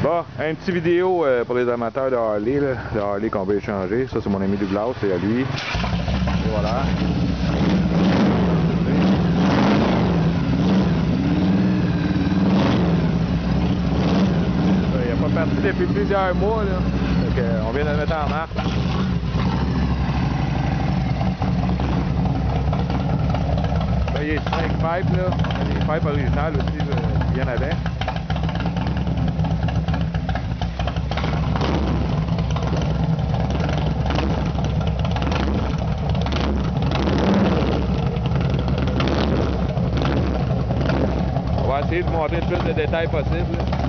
Bon, un petit vidéo euh, pour les amateurs de Harley, de Harley qu'on veut échanger. Ça, c'est mon ami Douglas, c'est à lui. Et voilà. Il n'a pas parti depuis plusieurs mois, que, on vient de le mettre en marche. Là, il est snake pipe, là. On a des pipes originales aussi, là, qui viennent. Va essayer de montrer le plus de détails possible.